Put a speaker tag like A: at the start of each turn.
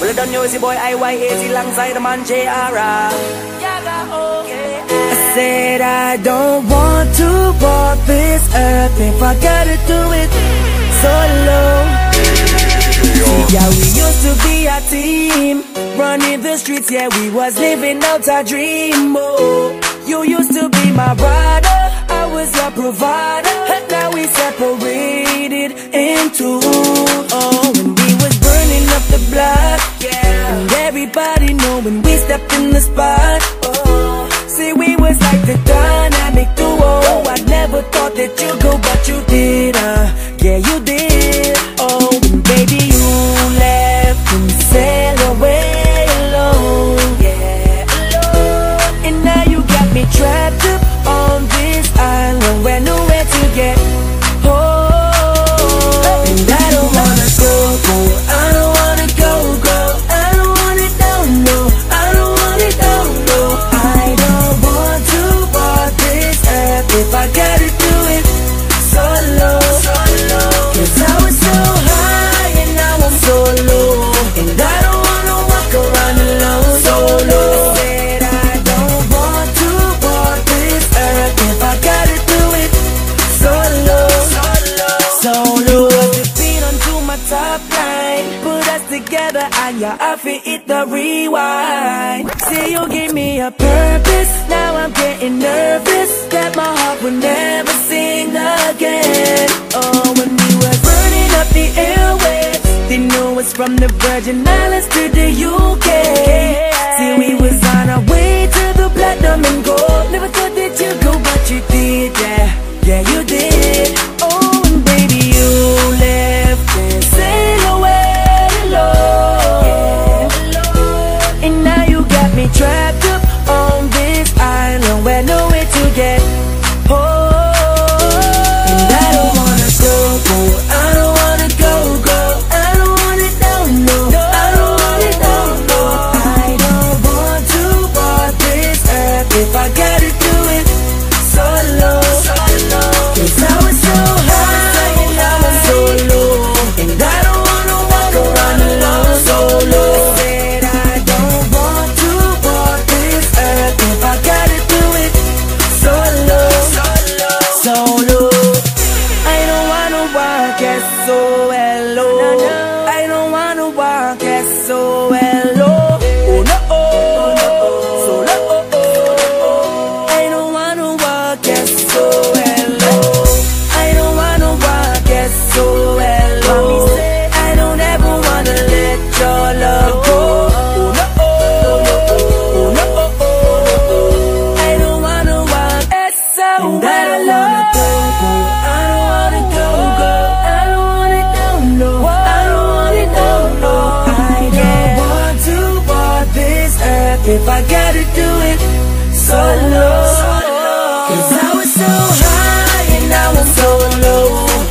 A: Well, I don't know it's boy Iyaz alongside the man JR. I said I don't want to walk this earth if I gotta do it solo. Yeah, we used to be a team, running the streets. Yeah, we was living out our dream. Oh, you used to be my brother, I was your provider. And now we separated into. Oh, the block, yeah, and everybody know when we step in the spot. Together and I feel it the rewind. Say you give me a purpose. Now I'm getting nervous that my heart will never sing again. Oh, when we were burning up the airwaves, they knew us from the Virgin Islands to the UK. See, we was on our way to the platinum and gold. Oh, oh, oh. don't wanna walk as solo. Oh no, solo. I don't wanna as solo. I don't solo. I don't ever wanna let your love go. Oh no, oh no. And I if I gotta do it solo. Cause I was so high and now I'm so low. I